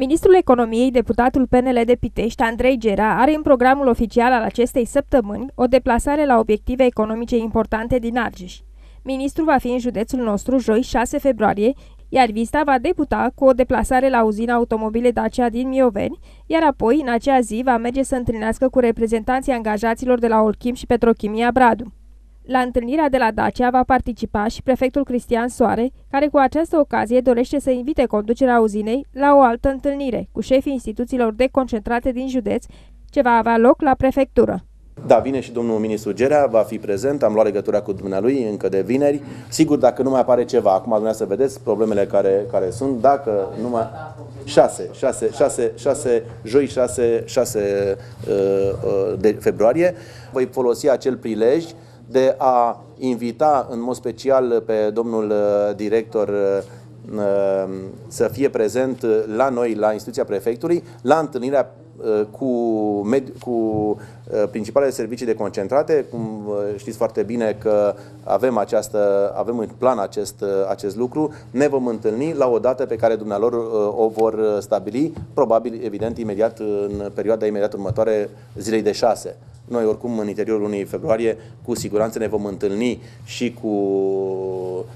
Ministrul Economiei, deputatul PNL de Pitești, Andrei Gera, are în programul oficial al acestei săptămâni o deplasare la obiective economice importante din Argeș. Ministrul va fi în județul nostru joi 6 februarie, iar vizita va debuta cu o deplasare la uzina automobile Dacia din Mioveni, iar apoi, în acea zi, va merge să întâlnească cu reprezentanții angajaților de la Olchim și Petrochimia Bradu. La întâlnirea de la Dacia va participa și prefectul Cristian Soare, care cu această ocazie dorește să invite conducerea uzinei la o altă întâlnire cu șefii instituțiilor deconcentrate din județ, ce va avea loc la prefectură. Da, vine și domnul ministru Gerea, va fi prezent, am luat legătura cu dumnealui încă de vineri. Sigur, dacă nu mai apare ceva, acum dumneavoastră vedeți problemele care, care sunt, dacă nu mai... 6, 6, 6, 6, joi 6, 6 uh, uh, de februarie, voi folosi acel prilej de a invita în mod special pe domnul uh, director uh, uh, să fie prezent la noi, la instituția prefectului, la întâlnirea cu, med- cu principalele servicii de concentrate. Cum știți foarte bine că avem, această, avem în plan acest, acest lucru. Ne vom întâlni la o dată pe care dumnealor o vor stabili, probabil, evident, imediat în perioada imediat următoare, zilei de șase. Noi, oricum, în interiorul lunii februarie, cu siguranță ne vom întâlni și cu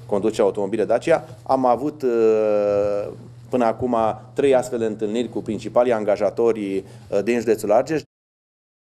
conducerea automobile Dacia. Am avut uh, până acum trei astfel de întâlniri cu principalii angajatori uh, din județul Argeș.